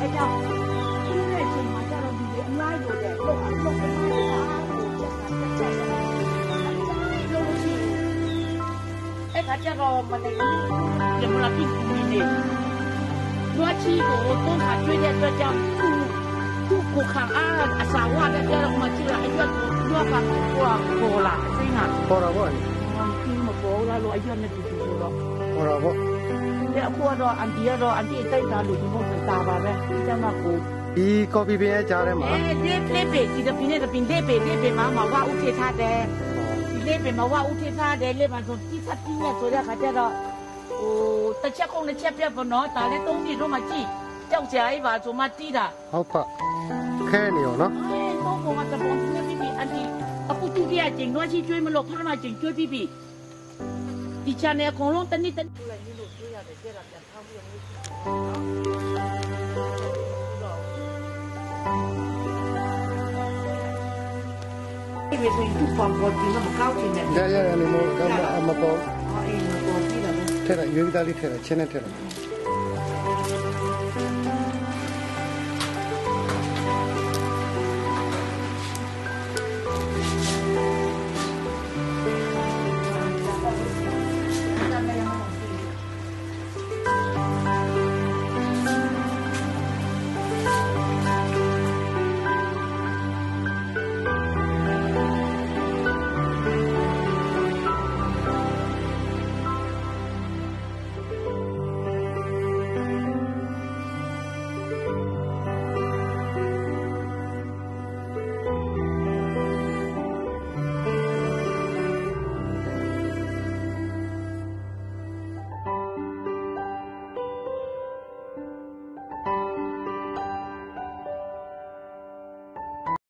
အဲ့တော့ အဲ့ခါကျတော့မနေဘူးဒီမလားပြည့်နေနေတွားချီကိုတော့ခါကျွေးတဲ့အတွက်ကြောင့်သူ့သူ့ကိုခံအားအစာဝတ်တဲ့ကြတော့မှကြည့်လာအဲ့တော့တော့ကကိုကိုလာအစိမ်းဟာပေါ်တာပေါ့လေဒီမပေါ်လာလို့အဲ့ရနဲ့တူတူတော့ပေါ်တာပေါ့တဲ့အခုတော့အန်တီကတော့အန်တီတိုက်တာလို့ဒီမဟုတ်တာပါပဲဒီကမှကိုဒီကော်ဖီပင်ရဲ့ကြားထဲမှာအဲဒီလေးပေဒီတပင်းနဲ့တပင်းလေးပေလေးပေမှာမဝဥထေထားတယ်ဒီ လေးပေမှာဝဥထေထားတယ်လေးမှာဆိုတိစတိနဲ့ဆိုတဲ့ခါကျတော့ဟိုတစ်ချက်ကုန်တစ်ချက်ပြတ်ပေါ့နော်ဒါလည်းသုံးပြတော့မှကြည့်ကြောက်ကြအိပါဆိုမှတီးတာဟုတ်ဖခဲနေရောနော်အဲတော့ဘုံမှာတပုံနဲ့ပြီးပြီးအန်တီအခုတူပြကျင်တော့ချီကျွေးမလို့ဖားမကျင်ကျွေးပြီးပြီးဒီ channel အကုန်လုံးတနည်းတနည်းလိုက်လို့ကျွေးရတယ်ကြည့်ရပြန်ထားပြီးတော့ဒီလိုဆိုရင်သူ့ပေါ်ပေါ်ဒီမှာမကောက်ချင်တယ် ရရရနေမို့ကမအမပေါ်အေးပေါ်ပြီးတော့ထဲတာရွေးသားလေးထဲတာချင်းနဲ့ထဲတာဒီ